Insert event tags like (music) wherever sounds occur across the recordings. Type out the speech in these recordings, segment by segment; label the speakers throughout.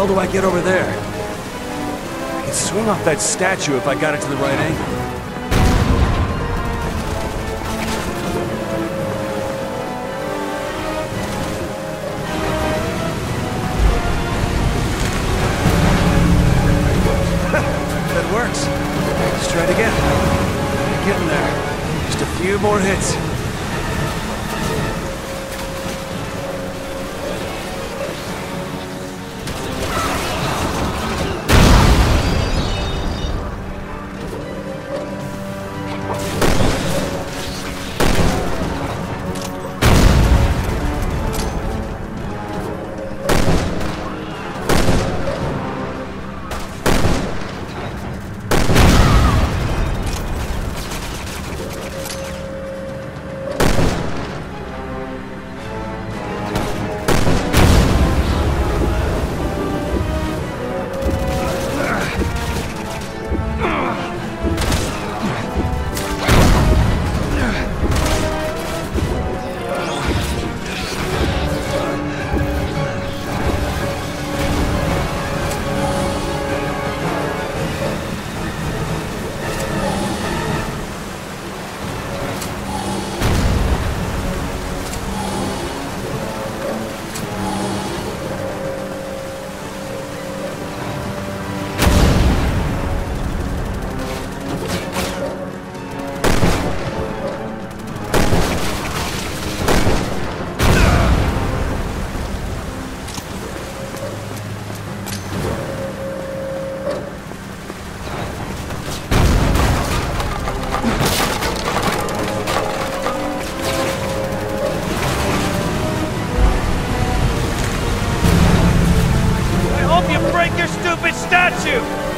Speaker 1: hell do I get over there? I could swing off that statue if I got it to the right angle. (laughs) that works. Let's try it again. Getting there. Just a few more hits.
Speaker 2: Statue!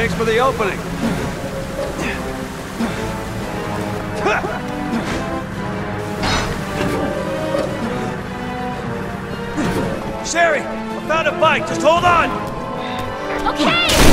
Speaker 1: Thanks for the opening.
Speaker 2: Sherry, I found a bike. Just hold on.
Speaker 3: Okay!